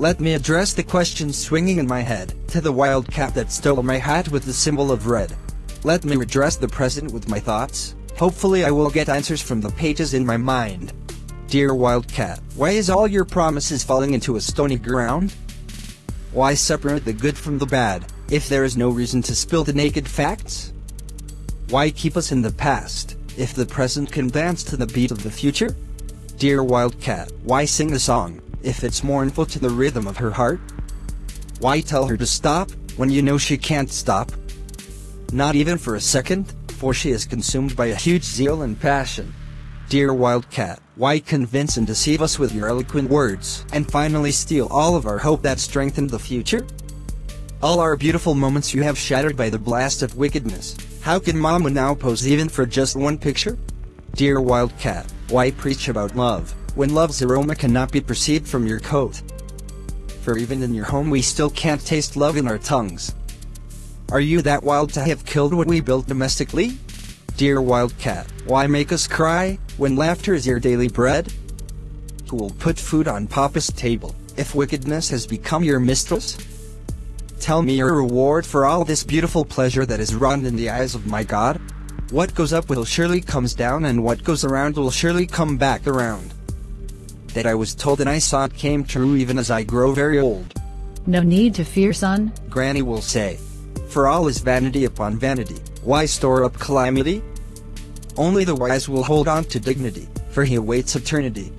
Let me address the question swinging in my head to the wildcat that stole my hat with the symbol of red. Let me redress the present with my thoughts. Hopefully I will get answers from the pages in my mind. Dear wildcat, why is all your promises falling into a stony ground? Why separate the good from the bad, if there is no reason to spill the naked facts? Why keep us in the past, if the present can dance to the beat of the future? Dear wildcat, why sing a song, if it's mournful to the rhythm of her heart? Why tell her to stop, when you know she can't stop? Not even for a second, for she is consumed by a huge zeal and passion. Dear wildcat, why convince and deceive us with your eloquent words, and finally steal all of our hope that strengthened the future? All our beautiful moments you have shattered by the blast of wickedness. How can mama now pose even for just one picture? Dear wildcat, why preach about love, when love's aroma cannot be perceived from your coat? For even in your home we still can't taste love in our tongues. Are you that wild to have killed what we built domestically? Dear wildcat, why make us cry, when laughter is your daily bread? Who will put food on Papa's table, if wickedness has become your mistress? Tell me your reward for all this beautiful pleasure that is wrought in the eyes of my God? What goes up will surely comes down and what goes around will surely come back around. That I was told and I saw it came true even as I grow very old. No need to fear, son. Granny will say. For all is vanity upon vanity, why store up calamity? Only the wise will hold on to dignity, for he awaits eternity.